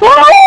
Oh!